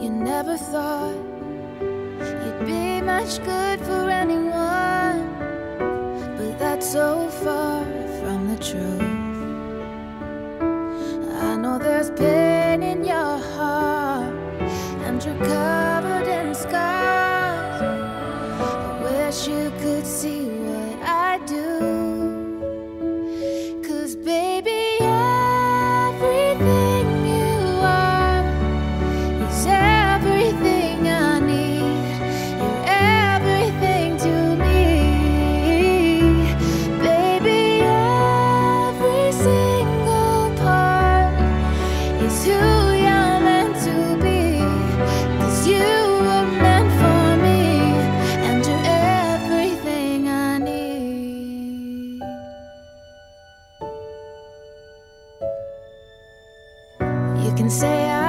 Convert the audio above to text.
You never thought you'd be much good for anyone, but that's so far from the truth. I know there's pain in your heart, and you're covered in scars. I wish you could see. You can say I